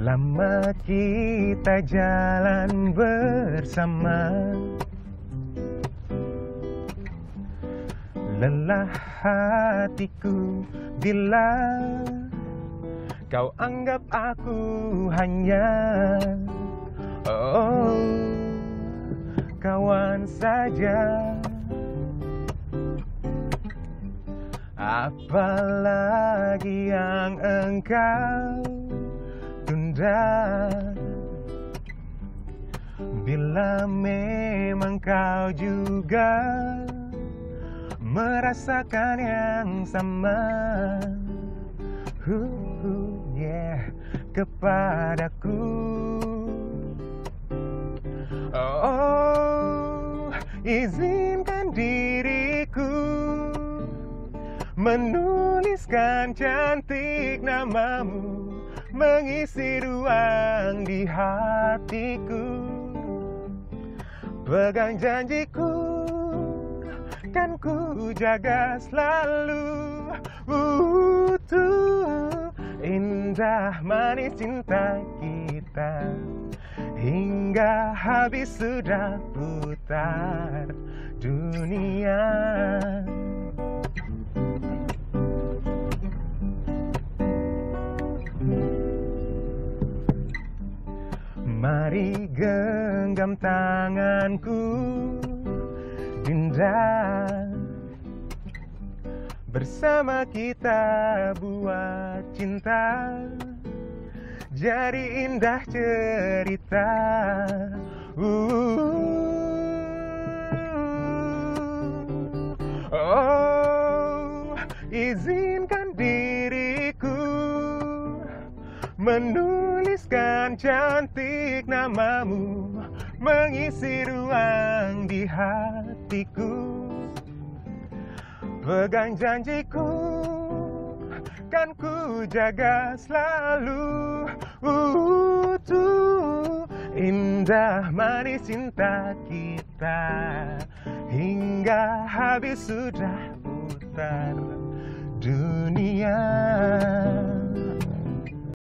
Lama kita jalan bersama. Lelah hatiku bila Kau anggap aku hanya Oh kawan saja. Apalagi yang engkau Bila memang kau juga merasakan yang sama uh, uh, yeah, kepadaku. Oh, izinkan diriku menuliskan cantik namamu mengisi ruang di hatiku. Pegang janjiku kan ku jaga selalu. Utuh indah manis cinta kita. Hingga habis sudah putar dunia Mari genggam tanganku Dinda Bersama kita buat cinta. Jadi indah cerita. Uh. Oh, izinkan Menuliskan cantik namamu Mengisi ruang di hatiku. Pegang janjiku Kan ku jaga selalu. Utuh Indah manis cinta kita Hingga habis sudah putar